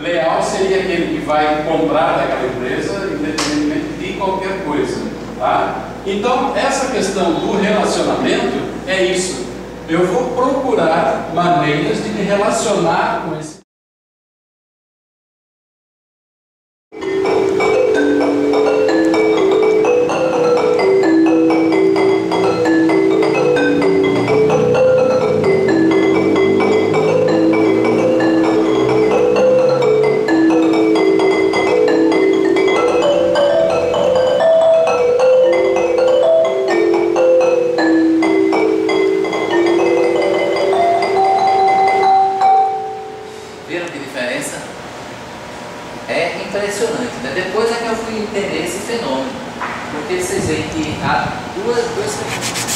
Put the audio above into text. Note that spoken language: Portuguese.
Leal seria aquele que vai comprar daquela empresa, independentemente de qualquer coisa. Tá? Então, essa questão do relacionamento é isso. Eu vou procurar maneiras de me relacionar com esse é impressionante. Né? Depois é que eu fui entender esse fenômeno. Porque vocês veem que há duas, duas